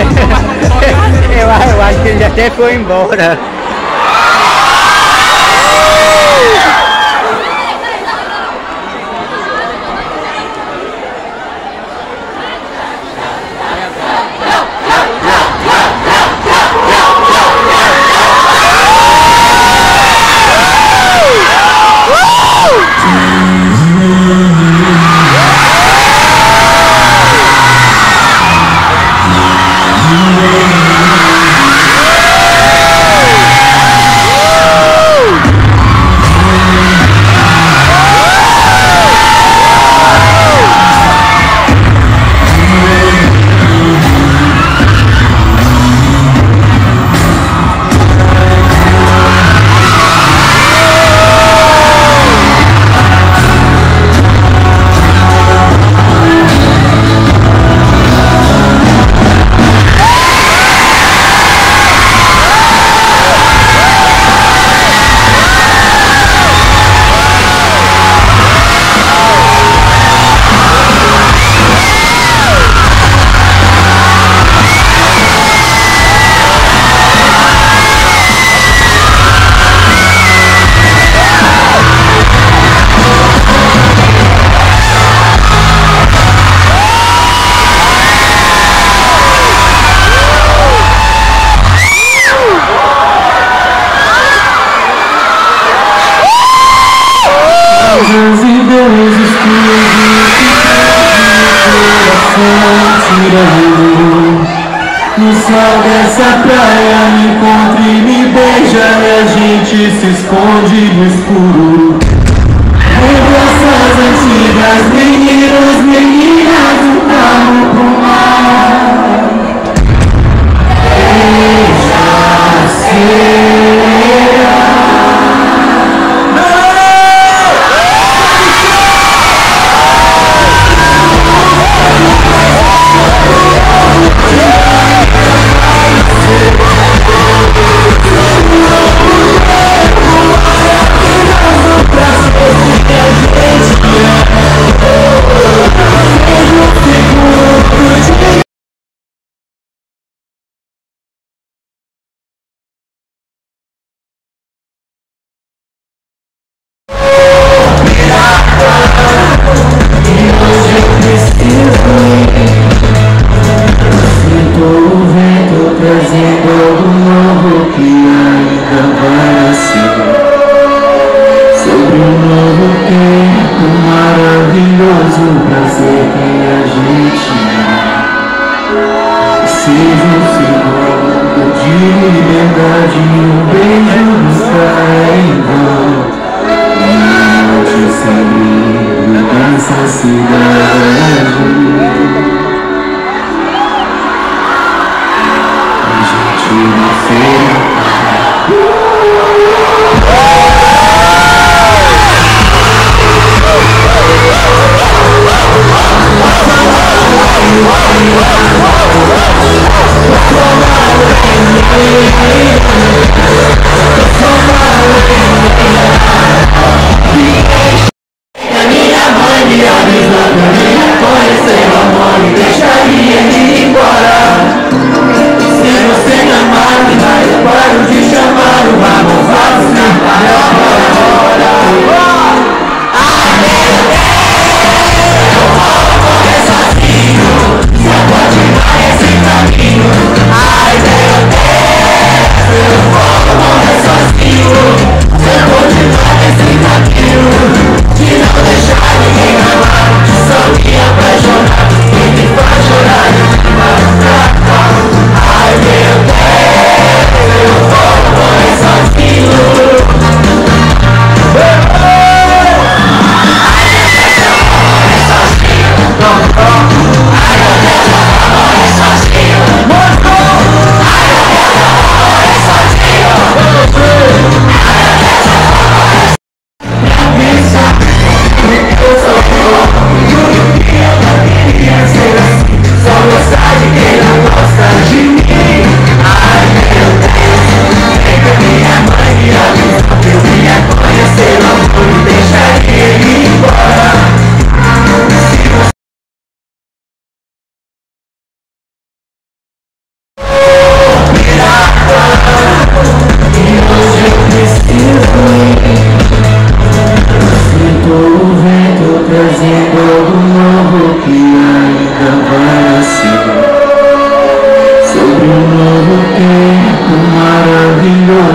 eu, eu acho que ele até foi embora. sol dessa praia me encontre me beija E a gente se esconde no escuro. Lembranças antigas, meninas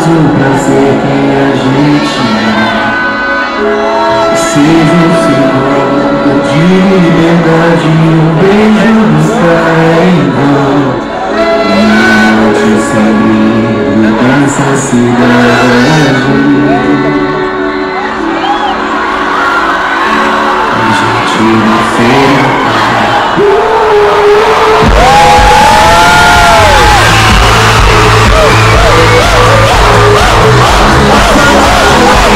mais um prazer que a gente ama. Seja o segundo de liberdade, um beijo no céu. Noite sem brilho dessa cidade. A gente não feira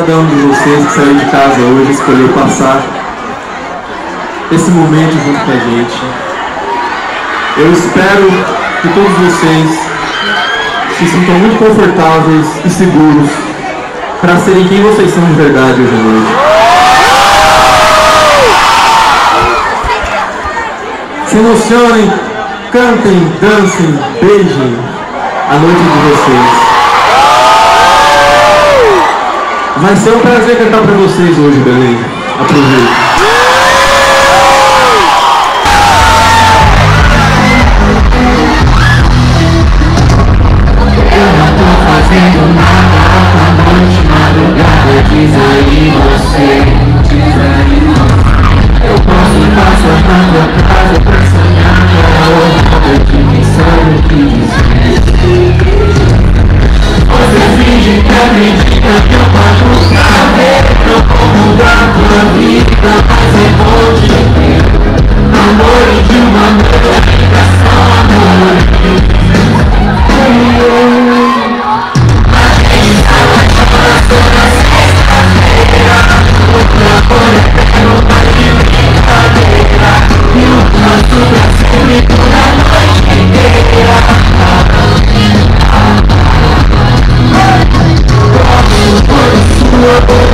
cada um de vocês que saiu de casa hoje escolheu passar esse momento junto com a gente. Eu espero que todos vocês se sintam muito confortáveis e seguros para serem quem vocês são de verdade hoje à noite. Se emocionem, cantem, dancem, beijem a noite de vocês. Vai ser um prazer cantar para vocês hoje, Belém. Aproveite. Whoa.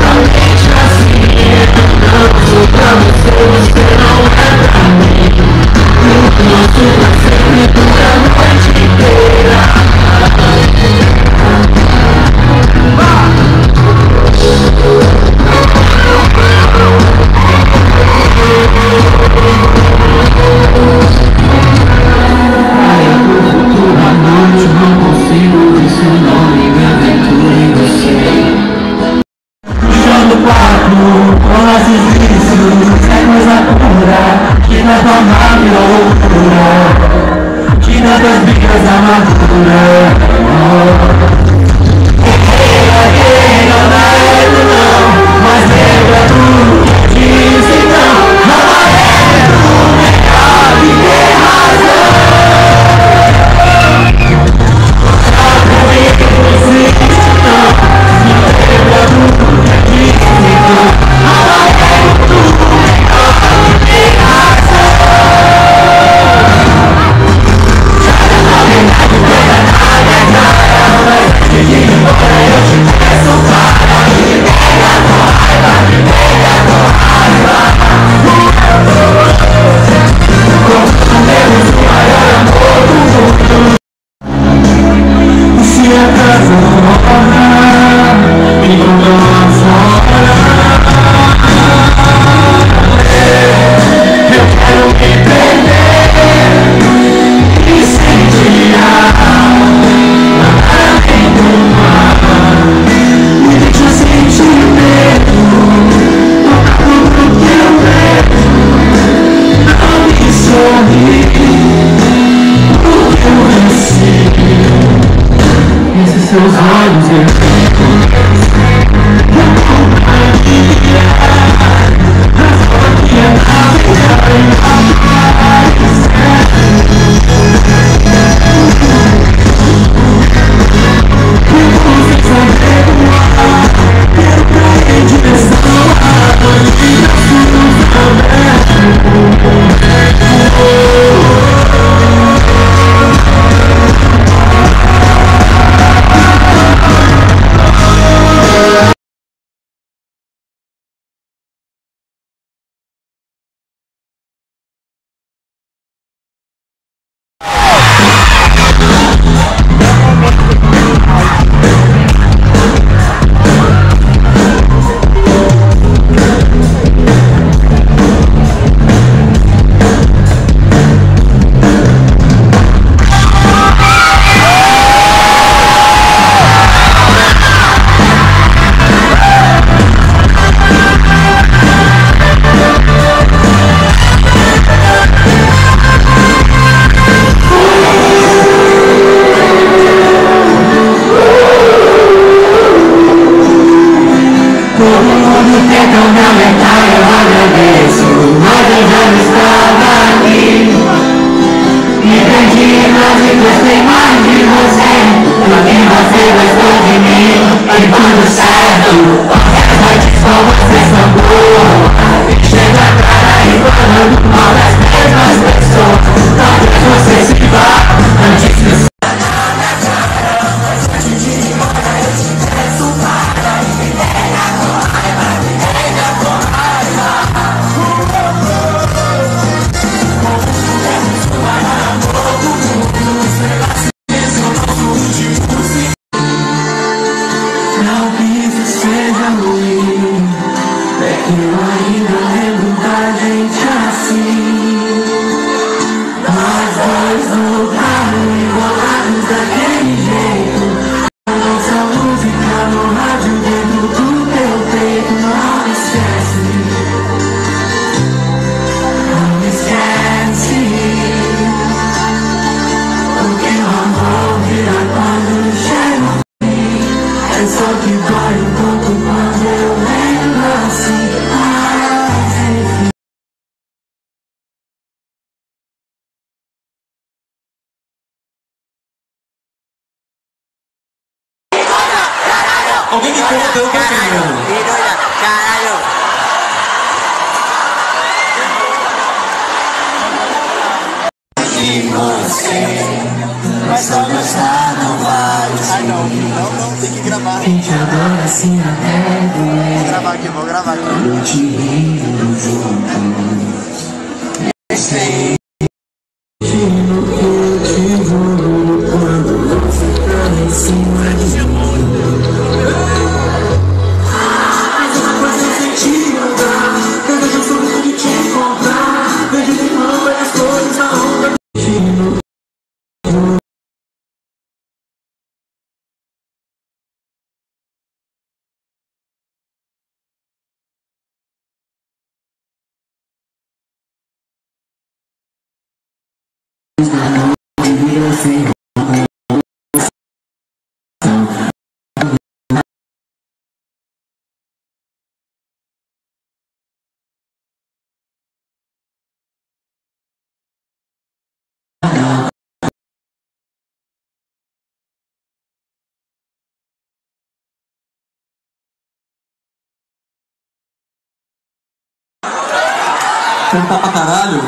Cantar pra caralho,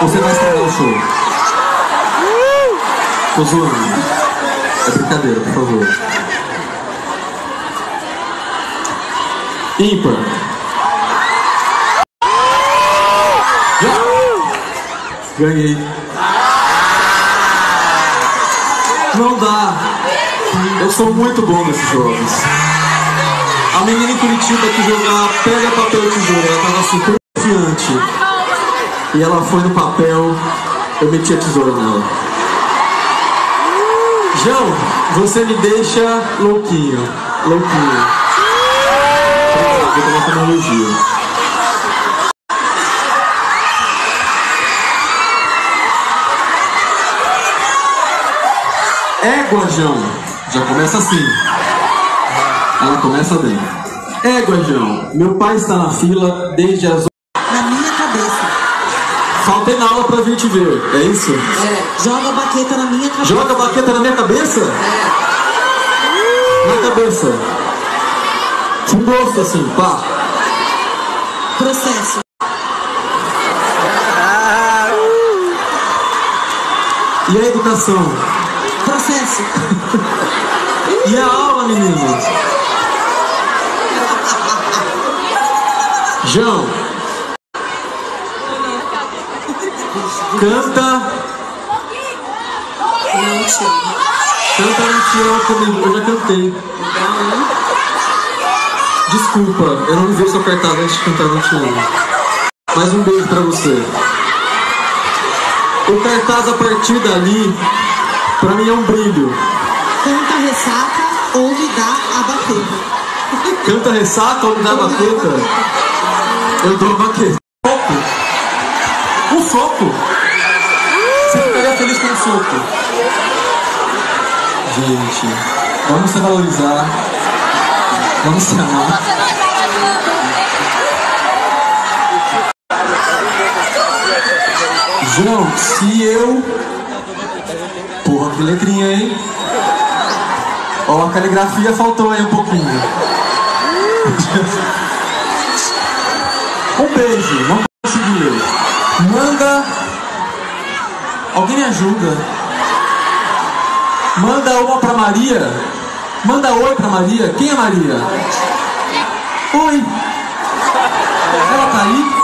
você vai estragar o show. Tô zoando. É brincadeira, por favor. Ímpar. Ganhei. Não dá. Eu sou muito bom nesses jogos. A menina em Curitiba que jogava pega papel e tesoura, ela tava super confiante. E ela foi no papel, eu meti a tesoura nela. João, você me deixa louquinho. Louquinho. Vou tomar como elogio. Égua, João. Já começa assim. Ela começa bem. Égua, João. Meu pai está na fila desde as Na minha cabeça. Faltei na aula pra vir te ver, é isso? É, joga a baqueta na minha cabeça. Joga a baqueta na minha cabeça? Na cabeça. Com gosto assim, pá. Processo. E a educação? Processo. E a aula, menino? João. Canta. Não amo. Canta Não Amo comigo. Eu já cantei. Desculpa, eu não vi seu cartaz antes de cantar Não Amo. Mais um beijo pra você. O cartaz a partir dali, pra mim é um brilho. Canta ressaca ou me dá a baqueta. Canta ressaca ou me dá baqueta? Eu dou a baqueta. Soco. Um soco. Você feliz soco. Gente, vamos se valorizar. Vamos se amar. João, se eu. Porra, que letrinha, hein? Ó, a caligrafia faltou aí um pouquinho. Um beijo, não consegui ler. Manda. Alguém me ajuda. Manda uma pra Maria. Manda oi pra Maria. Quem é Maria? Oi. Ela tá aí?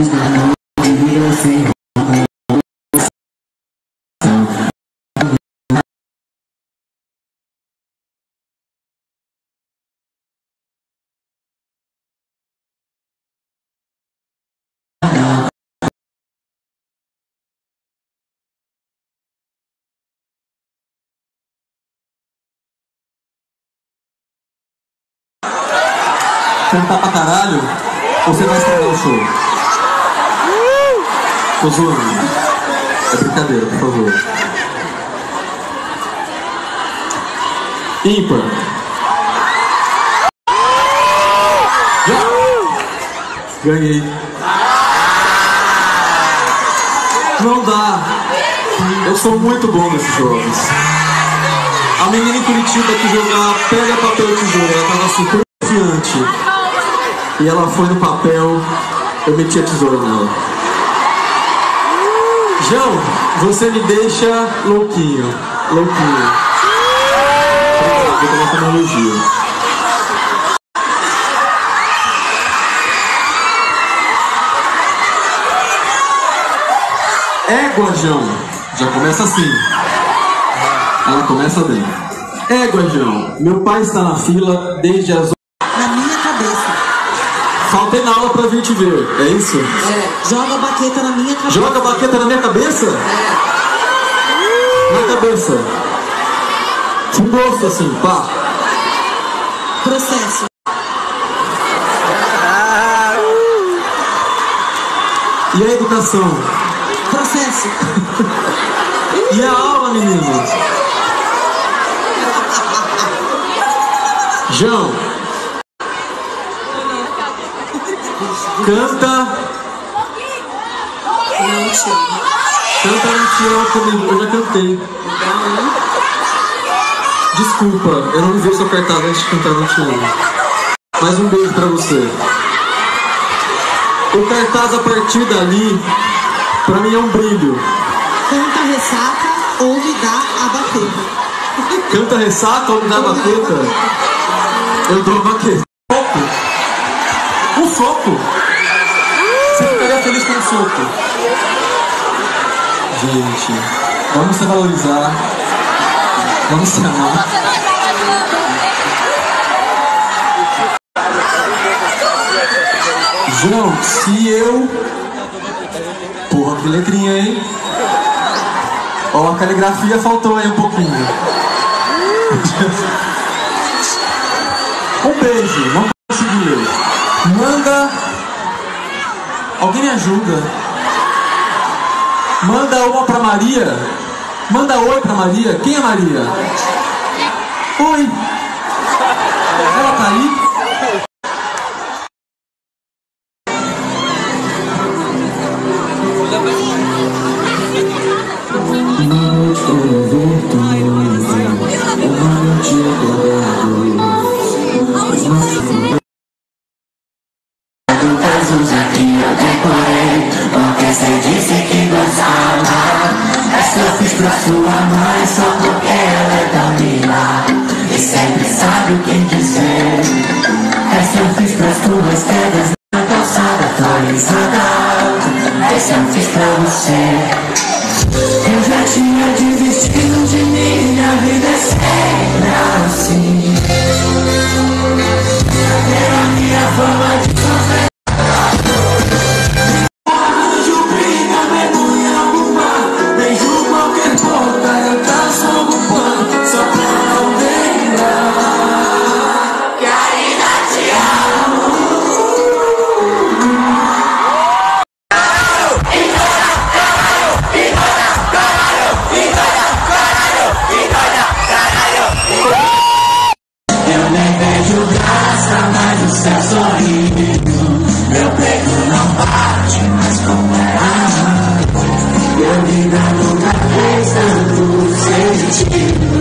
De vida sem Cantar pra caralho? Você vai estragar o show? Tô zoando. É brincadeira, por favor. Ímpar. Ganhei. Não dá. Eu sou muito bom nesses jogos. A menina em Curitiba que jogava pega papel tesoura, ela tava super confiante. E ela foi no papel, eu meti a tesoura nela. João, você me deixa louquinho. Louquinho. Obrigado, vou tomar como elogio. Égua, João. Já começa assim. Ela começa bem. Égua, João. Meu pai está na fila desde as. Faltei na aula pra vir te ver, é isso? É, joga a baqueta na minha cabeça. Joga a baqueta na minha cabeça? Na cabeça. Com gosto assim, pá. Processo. E a educação? Processo. E a aula, meninos? João. Canta. Não te amo. Canta Não Te Amo comigo. Eu já cantei. Desculpa, eu não vi seu cartaz antes de cantar Não Te Amo. Mais um beijo pra você. O cartaz a partir dali, pra mim é um brilho. Canta ressaca ou me dá a baqueta. Canta ressaca ou me dá baqueta? Eu dou baqueta. Soco. Você ficaria feliz com um soco. Gente, vamos se valorizar. Vamos se amar. João, se eu. Porra, que letrinha, hein? Ó, a caligrafia faltou aí um pouquinho. Um beijo, não. Manda. Alguém me ajuda. Manda uma pra Maria. Manda oi pra Maria. Quem é Maria? Oi. Fiz pra sua mãe Só porque ela é tão linda. E sempre sabe o que dizer. Essa eu fiz pras tuas quedas Na calçada atualizada. Essa eu fiz pra você. Eu já tinha desistido de mim Minha vida é sempre assim. Era a minha forma de to you.